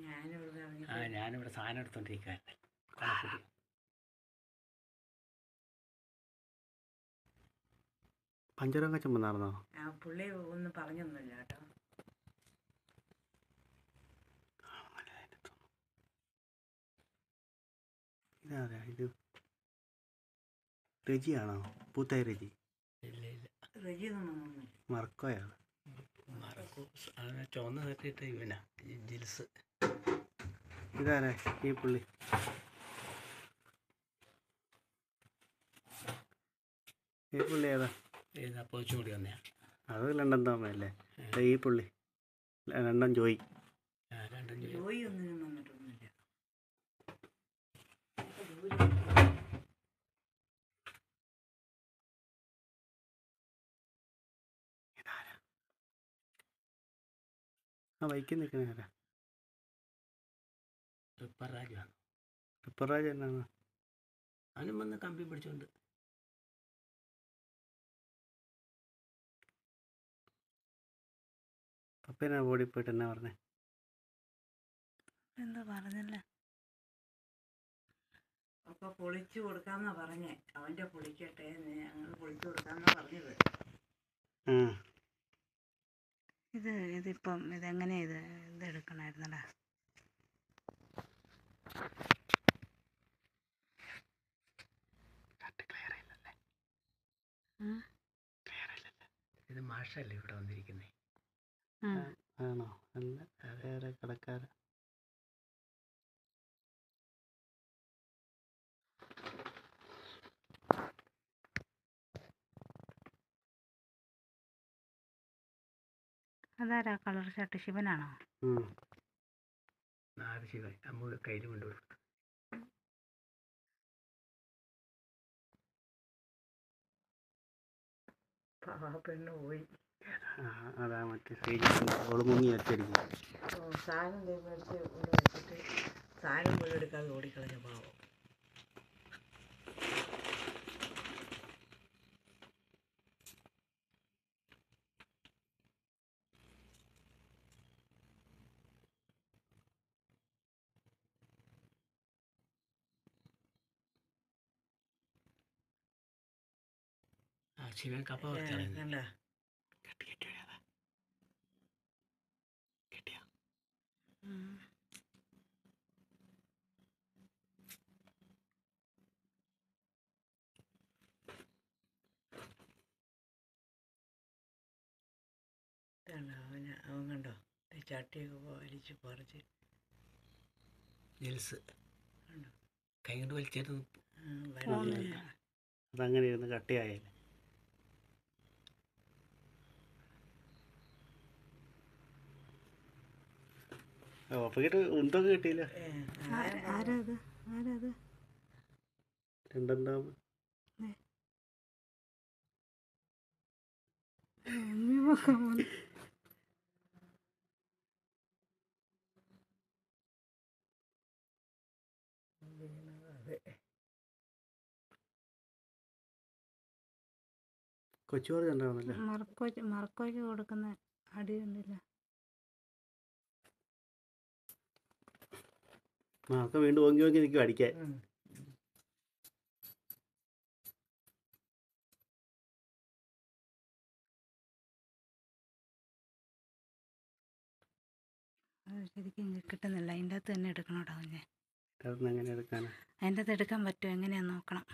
ഞാനിവിടെ ആ ഞാനിവിടെ സാധനം എടുത്തോണ്ടിരിക്കുകയാണ് പഞ്ചരം കച്ചം ചുമന്നാർന്നോ ആ പുള്ളി ഒന്നും പറഞ്ഞൊന്നുമില്ല കേട്ടോ. ഇതാരാ ഇത്? പൂത്തായി ഇല്ല ഇല്ല. റെജി മറക്കൂ ഇവനാ ജിൽസ്. ഇതാരാ ഈ പുള്ളി. ഈ പുള്ളി ഏതാ? ഏതാ? വന്നയാ. അത് ലണ്ടൻ തോമയല്ലേ? ദേ ഈ പുള്ളി. ലണ്ടൻ ജോയി. ഒന്നിനും വന്നിട്ടൊന്നുമില്ല. ആ ബൈക്കിൽ നിൽക്കണ ആരാ? ട്രിപ്പർ രാജുവാണ് ടിപ്പറാജ് എന്നാണ്? അവനും വന്ന് കമ്പി പിടിച്ചുകൊണ്ട് പപ്പേനെ ഓടി പോയിട്ട് എന്നാ പറഞ്ഞേ? എന്താ പറഞ്ഞില്ല? അപ്പൊ പൊളിച്ചു കൊടുക്കാന്നാ പറഞ്ഞേ. അവന്റെ പൊളിക്കട്ടെ ഞങ്ങൾ പൊളിച്ചു കൊടുക്കാന്നാ പറഞ്ഞത് ഇത് ഇതിപ്പം ഇതെങ്ങനെയാ ഇത് ഇത് എടുക്കണമായിരുന്നടാ ഇത് മാഷല്ലേ ഇവിടെ വന്നിരിക്കുന്നേ. ആണോ? അല്ല വേറെ കടക്കാര അതാരാ കളർ ഷർട്ട്? ശിവനാണോ? ശിവൻ അമ്മ കയ്യിൽ കൊണ്ടുവരും പെണ്ണ് പോയി. അതാ മറ്റേ ഓൾ മുങ്ങി സാധനം സാധനം പോയി എടുക്കാതെ ഓടിക്കളഞ്ഞ പാവം. ശിവൻ കപ്പ കണ്ട കെട്ടി കെട്ടി വരാതെ കെട്ടിയാ കണ്ട അവൻ കണ്ടോ ഈ ചട്ടിയൊക്കെ വലിച്ച് പറിച്ച് ജെൽസ് കണ്ടോ കൈ കൊണ്ട് വലിച്ചിട്ട് അതങ്ങനെ ഇരുന്ന് കട്ടിയായാലേ ഓ അപ്പക്കിട്ട് ഉണ്ടൊക്കെ കിട്ടിയില്ല ഏ, ആരാ ആരാ അത് ആരാ അത് രണ്ടെണ്ണം ഉമ്മിമൊക്കെ വന്ന് അതെ കൊച്ചു കണ്ടാണല്ലേ മറക്കോ മറക്കോയ്ക്ക് കൊടുക്കുന്ന അടി ഉണ്ടല്ലോ മാർക്ക് വീണ്ടും ഓങ്ങി ഓങ്ങി നിൽക്കും അടിക്കാൻ. ശരിക്കും കിട്ടുന്നില്ല. അതിന്റെ അകത്ത് തന്നെ എടുക്കണം കേട്ടോ കുഞ്ഞെ അതിന്റെ അകത്ത് എടുക്കാൻ പറ്റുമോ? എങ്ങനെയാ നോക്കണം.